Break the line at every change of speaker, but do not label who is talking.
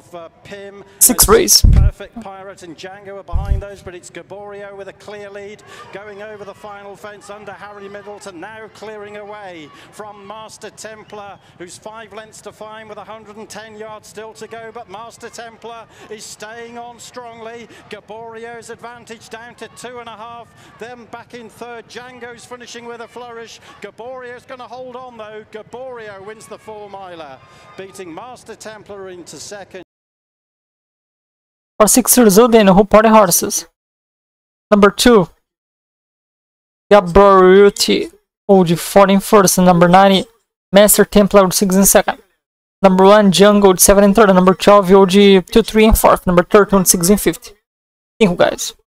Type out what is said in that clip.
of uh, Pim.
Six race.
Perfect Pirate and Django are behind those, but it's Gaboriot with a clear lead going over the final fence under Harry Middleton, now clearing away from Master Templar, who's five lengths to find with 110 yards still to go. But Master Templar is staying on strongly. Gaboriot's advantage down to two and a half. Then back in third. Django's finishing with a flourish. Gaboriot's going to hold on though. Gaboriot wins the four miler, beating Master Templar into second.
For six in who party horses. Number two, Gaboriot, old 14 first, number 90, Master Templar, old 6 in second. Number 1, Django, old 7 in third, number 12, OG 2 3 in fourth, number 13, old 6 in fifth. Thank you guys.